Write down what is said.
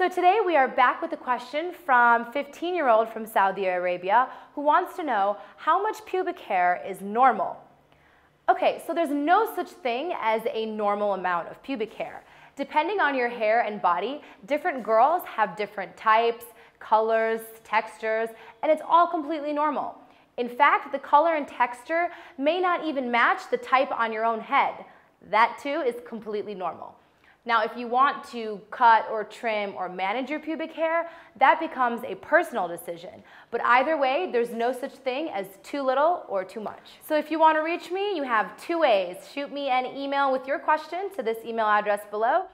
So today we are back with a question from 15-year-old from Saudi Arabia who wants to know how much pubic hair is normal. Okay, so there's no such thing as a normal amount of pubic hair. Depending on your hair and body, different girls have different types, colors, textures, and it's all completely normal. In fact, the color and texture may not even match the type on your own head. That too is completely normal. Now, if you want to cut or trim or manage your pubic hair, that becomes a personal decision. But either way, there's no such thing as too little or too much. So if you want to reach me, you have two ways. Shoot me an email with your question to this email address below,